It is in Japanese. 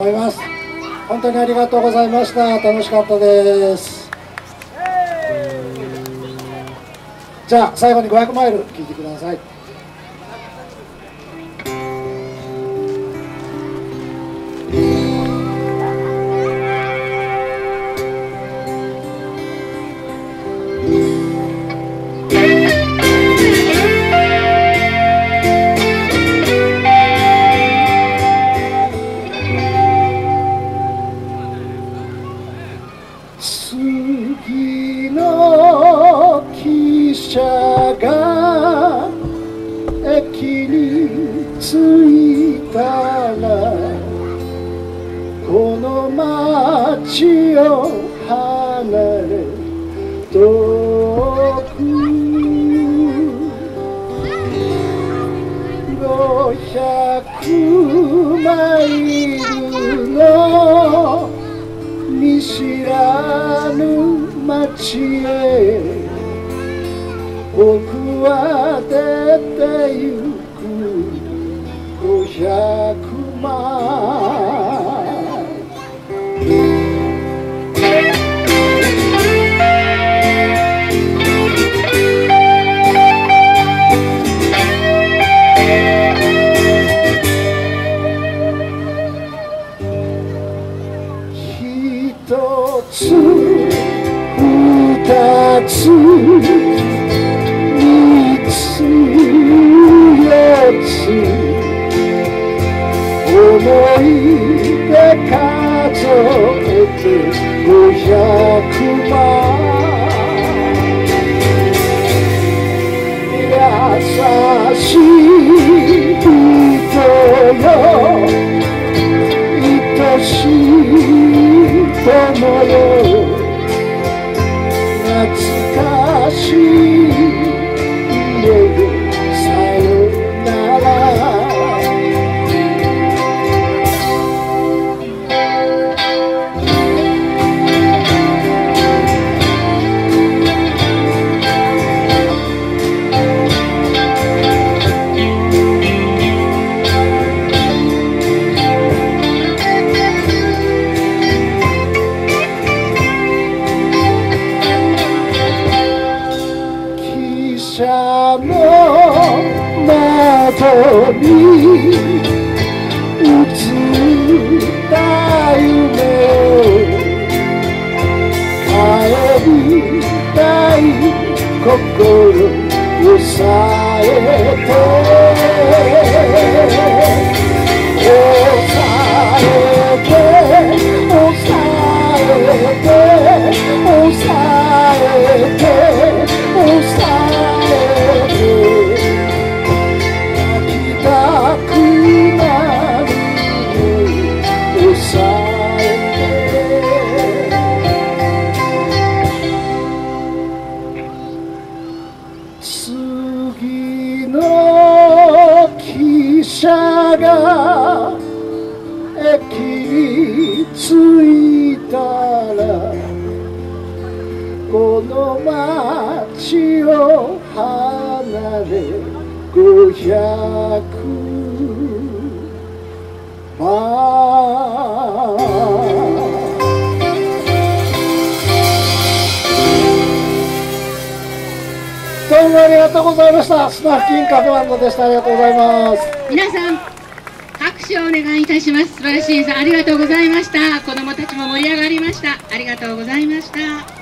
思います。本当にありがとうございました。楽しかったです。じゃあ最後に500マイル聞いてくださいに着いたらこの街を離れ遠く500マイルの見知らぬ街へ僕は出てゆく。500万。一つ二つ。えて五百万優しい人よ愛しい友よ。懐かしい。窓に映った夢を帰りたい心をさえてが駅に着いたらこの街を離れ500万どうもありがとうございました。スナフキンカフェバンドでした。ありがとうございます。皆さん拍手をお願いいたします。素晴らしい。演奏ありがとうございました。子どもたちも盛り上がりました。ありがとうございました。